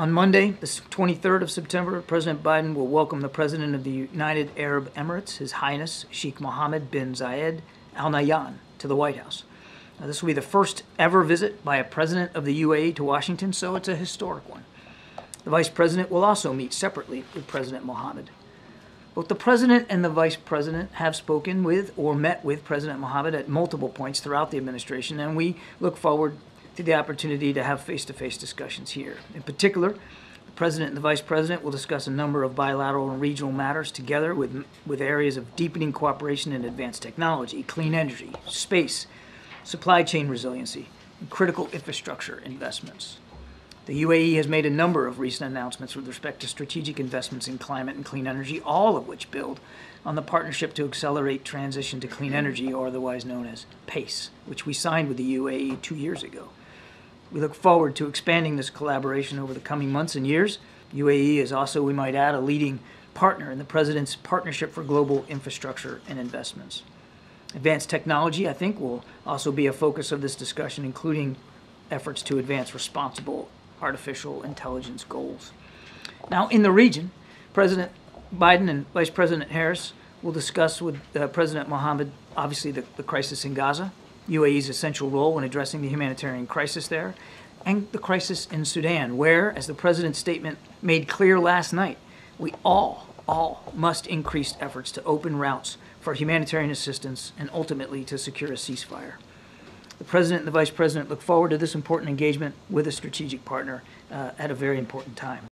On Monday, the 23rd of September, President Biden will welcome the President of the United Arab Emirates, His Highness Sheikh Mohammed bin Zayed Al Nahyan, to the White House. Now, this will be the first ever visit by a president of the UAE to Washington, so it's a historic one. The Vice President will also meet separately with President Mohammed. Both the President and the Vice President have spoken with or met with President Mohammed at multiple points throughout the administration, and we look forward to the opportunity to have face to face discussions here. In particular, the President and the Vice President will discuss a number of bilateral and regional matters together with, with areas of deepening cooperation in advanced technology, clean energy, space, supply chain resiliency, and critical infrastructure investments. The UAE has made a number of recent announcements with respect to strategic investments in climate and clean energy, all of which build on the Partnership to Accelerate Transition to Clean Energy, or otherwise known as PACE, which we signed with the UAE two years ago. We look forward to expanding this collaboration over the coming months and years. UAE is also, we might add, a leading partner in the President's Partnership for Global Infrastructure and Investments. Advanced technology, I think, will also be a focus of this discussion, including efforts to advance responsible artificial intelligence goals. Now, in the region, President Biden and Vice President Harris will discuss with uh, President Mohammed, obviously, the, the crisis in Gaza, UAE's essential role in addressing the humanitarian crisis there, and the crisis in Sudan, where, as the President's statement made clear last night, we all, all must increase efforts to open routes for humanitarian assistance and ultimately to secure a ceasefire. The President and the Vice President look forward to this important engagement with a strategic partner uh, at a very important time.